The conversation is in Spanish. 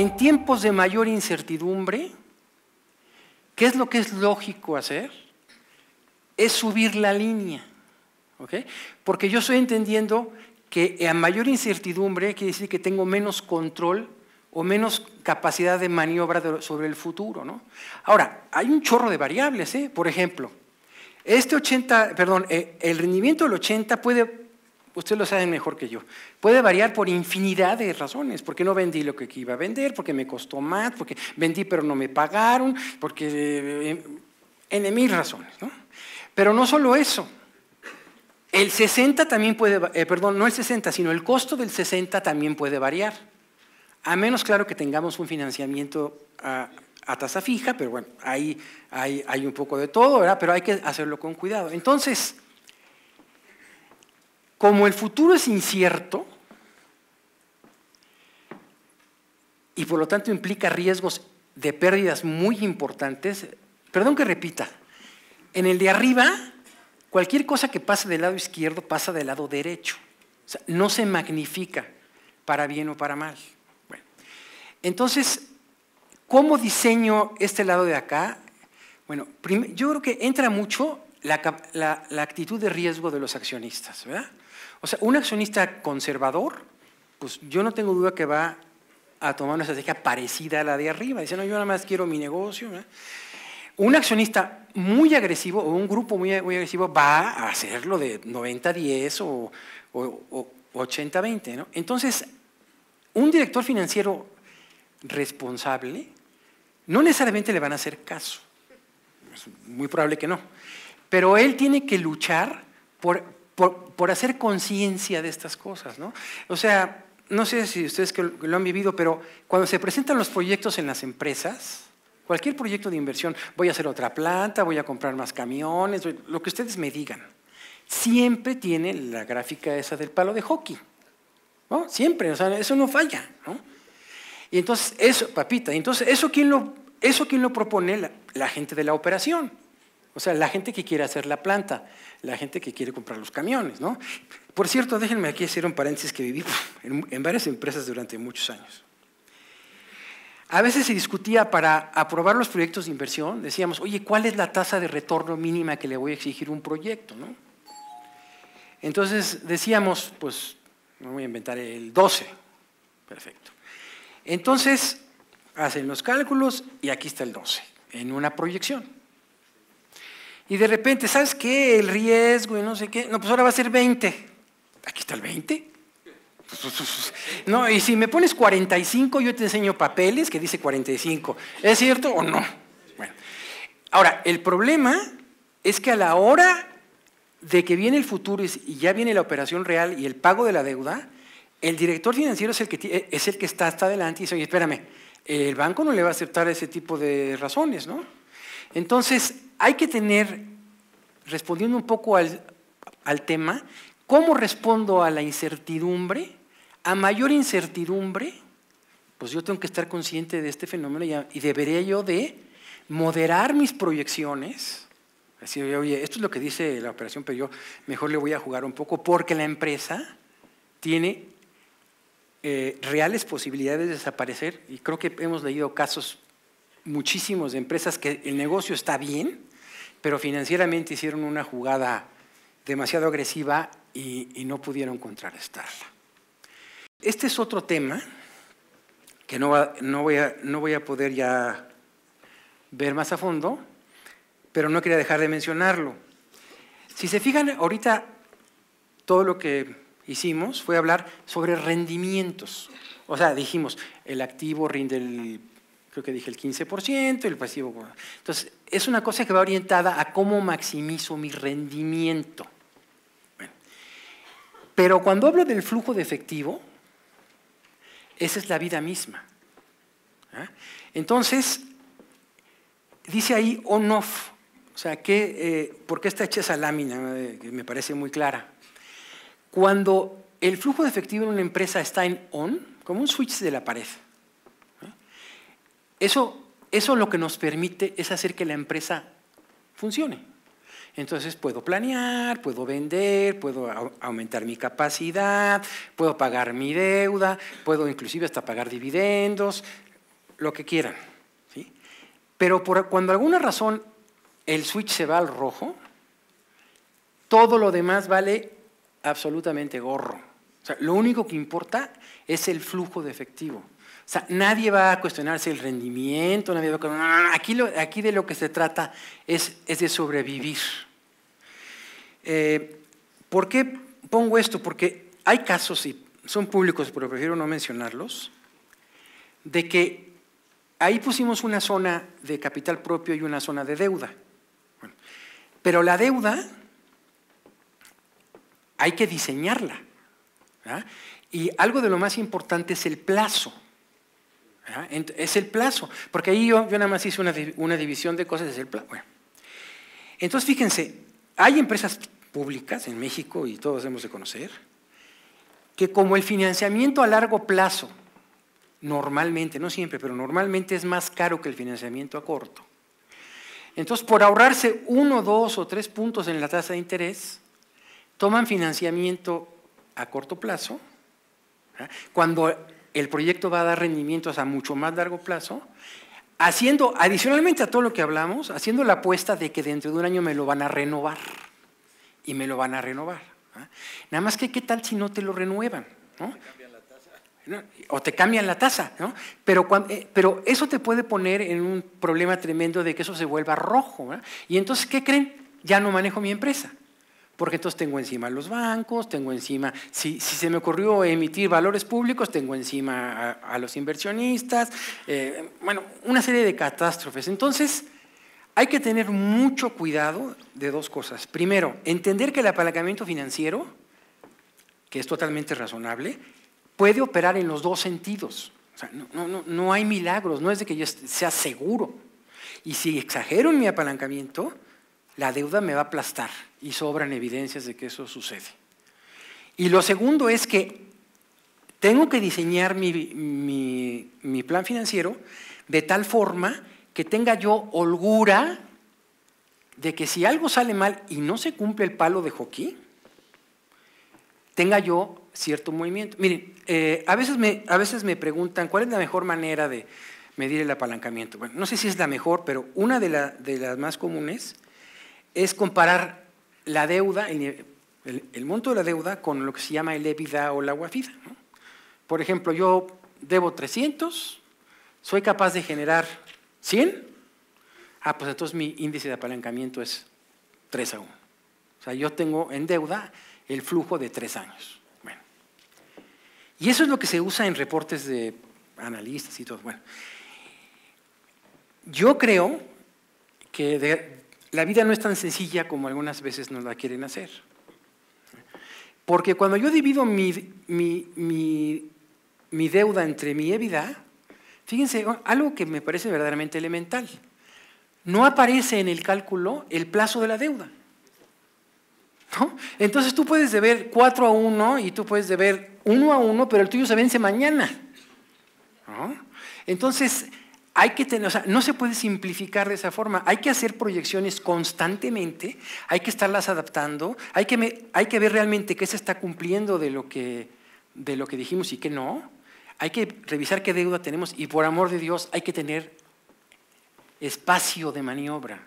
en tiempos de mayor incertidumbre, ¿qué es lo que es lógico hacer? Es subir la línea. Porque yo estoy entendiendo que a mayor incertidumbre quiere decir que tengo menos control o menos capacidad de maniobra sobre el futuro. ¿no? Ahora, hay un chorro de variables. ¿eh? Por ejemplo, este 80, perdón, eh, el rendimiento del 80 puede, usted lo sabe mejor que yo, puede variar por infinidad de razones. Porque no vendí lo que iba a vender, porque me costó más, porque vendí pero no me pagaron, porque eh, en mil razones. ¿no? Pero no solo eso. El 60 también puede, eh, perdón, no el 60, sino el costo del 60 también puede variar. A menos, claro, que tengamos un financiamiento a, tasa fija, pero bueno, ahí hay, hay, un poco de todo, ¿verdad? Pero hay que hacerlo con cuidado. Entonces, como el futuro es incierto, y por lo tanto implica riesgos de pérdidas muy importantes, perdón que repita, en el de arriba Cualquier cosa que pase del lado izquierdo pasa del lado derecho. O sea, no se magnifica para bien o para mal. Bueno, entonces, ¿cómo diseño este lado de acá? Bueno, yo creo que entra mucho la, actitud de riesgo de los accionistas, ¿verdad? O sea, un accionista conservador, pues yo no tengo duda que va a tomar una estrategia parecida a la de arriba. Dice, no, yo nada más quiero mi negocio. un accionista muy agresivo o un grupo muy, agresivo va a hacerlo de 90-10 o, 80-20. ¿no? Entonces, un director financiero responsable no necesariamente le van a hacer caso. Es muy probable que no. Pero él tiene que luchar por, por, hacer conciencia de estas cosas. ¿no? O sea, no sé si ustedes que lo han vivido, pero cuando se presentan los proyectos en las empresas, Cualquier proyecto de inversión, voy a hacer otra planta, voy a comprar más camiones, lo que ustedes me digan. Siempre tiene la gráfica esa del palo de hockey. ¿no? Siempre, o sea, eso no falla. ¿no? Y entonces, eso, papita, entonces, ¿eso quién lo, eso quién lo propone? La, la, gente de la operación. O sea, la gente que quiere hacer la planta, la gente que quiere comprar los camiones, ¿no? Por cierto, déjenme aquí hacer un paréntesis que viví en varias empresas durante muchos años. A veces se discutía para aprobar los proyectos de inversión, decíamos, oye, ¿cuál es la tasa de retorno mínima que le voy a exigir un proyecto? ¿no? Entonces decíamos, pues, me voy a inventar el 12. Perfecto. Entonces, hacen los cálculos y aquí está el 12, en una proyección. Y de repente, ¿sabes qué? El riesgo y no sé qué. No, pues ahora va a ser 20. Aquí está el 20. No, y si me pones 45, yo te enseño papeles que dice 45. ¿Es cierto o no? Bueno. Ahora, el problema es que a la hora de que viene el futuro y ya viene la operación real y el pago de la deuda, el director financiero es el que, es el que está hasta adelante y dice, oye, espérame, el banco no le va a aceptar ese tipo de razones, ¿no? Entonces, hay que tener, respondiendo un poco al, al tema, ¿cómo respondo a la incertidumbre? A mayor incertidumbre, pues yo tengo que estar consciente de este fenómeno y, debería yo de moderar mis proyecciones. Decir, oye, esto es lo que dice la operación, pero yo mejor le voy a jugar un poco porque la empresa tiene eh, reales posibilidades de desaparecer y creo que hemos leído casos muchísimos de empresas que el negocio está bien, pero financieramente hicieron una jugada demasiado agresiva y, no pudieron contrarrestarla. Este es otro tema que no, voy a, no voy a poder ya ver más a fondo, pero no quería dejar de mencionarlo. Si se fijan, ahorita todo lo que hicimos fue hablar sobre rendimientos. O sea, dijimos, el activo rinde el, creo que dije el 15%, el pasivo. Entonces, es una cosa que va orientada a cómo maximizo mi rendimiento. Pero cuando hablo del flujo de efectivo, esa es la vida misma. ¿ah? Entonces, dice ahí on-off. O sea, eh, ¿por qué está hecha esa lámina? Eh, que me parece muy clara. Cuando el flujo de efectivo en una empresa está en on, como un switch de la pared. Eso, eso lo que nos permite es hacer que la empresa funcione. Entonces puedo planear, puedo vender, puedo aumentar mi capacidad, puedo pagar mi deuda, puedo inclusive hasta pagar dividendos, lo que quieran. ¿sí? Pero por, cuando alguna razón el switch se va al rojo, todo lo demás vale absolutamente gorro. O sea, lo único que importa es el flujo de efectivo. Sea, nadie va a cuestionarse el rendimiento, nadie va a aquí, aquí de lo que se trata es, es de sobrevivir. Eh, ¿Por qué pongo esto? Porque hay casos, y son públicos, pero prefiero no mencionarlos, de que ahí pusimos una zona de capital propio y una zona de deuda. pero la deuda hay que diseñarla. Y algo de lo más importante es el plazo. Es el plazo, porque ahí yo, yo nada más hice una, una división de cosas, es el plazo. Entonces, fíjense, hay empresas públicas en México y todos hemos de conocer, que como el financiamiento a largo plazo, normalmente, no siempre, pero normalmente es más caro que el financiamiento a corto. Entonces, por ahorrarse uno, dos o tres puntos en la tasa de interés, toman financiamiento a corto plazo, ¿ah? cuando el proyecto va a dar rendimientos a mucho más largo plazo, haciendo, adicionalmente a todo lo que hablamos, haciendo la apuesta de que dentro de un año me lo van a renovar y me lo van a renovar. ¿ah? Nada más que qué tal si no te lo renuevan. ¿no? O te cambian la tasa, ¿no? Pero, eh, pero, eso te puede poner en un problema tremendo de que eso se vuelva rojo. Y entonces, ¿qué creen? Ya no manejo mi empresa. Porque entonces tengo encima los bancos, tengo encima, si, se me ocurrió emitir valores públicos, tengo encima a, los inversionistas, eh, bueno, una serie de catástrofes. Entonces, hay que tener mucho cuidado de dos cosas. Primero, entender que el apalancamiento financiero, que es totalmente razonable, puede operar en los dos sentidos. no, hay milagros, no es de que yo sea seguro. Y si exagero en mi apalancamiento, la deuda me va a aplastar y sobran evidencias de que eso sucede. Y lo segundo es que tengo que diseñar mi plan financiero de tal forma que tenga yo holgura de que si algo sale mal y no se cumple el palo de hockey, tenga yo cierto movimiento. Miren, eh, a, veces me, a veces me preguntan cuál es la mejor manera de medir el apalancamiento. Bueno, no sé si es la mejor, pero una de las más comunes es comparar la deuda, el, monto de la deuda con lo que se llama el EBITDA o la guafida. Por ejemplo, yo debo 300, soy capaz de generar ¿100? Ah, pues entonces mi índice de apalancamiento es 3 a 1. O sea, yo tengo en deuda el flujo de 3 años. Bueno. Y eso es lo que se usa en reportes de analistas y todo. Bueno. Yo creo que la vida no es tan sencilla como algunas veces nos la quieren hacer. Porque cuando yo divido mi, mi deuda entre mi EBITDA, Fíjense, algo que me parece verdaderamente elemental. No aparece en el cálculo el plazo de la deuda. Entonces tú puedes deber 4 a 1 y tú puedes deber 1 a 1, pero el tuyo se vence mañana. Entonces, hay que tener, o sea, no se puede simplificar de esa forma. Hay que hacer proyecciones constantemente, hay que estarlas adaptando, hay que, hay que ver realmente qué se está cumpliendo de lo que, de lo que dijimos y qué no hay que revisar qué deuda tenemos y por amor de Dios hay que tener espacio de maniobra.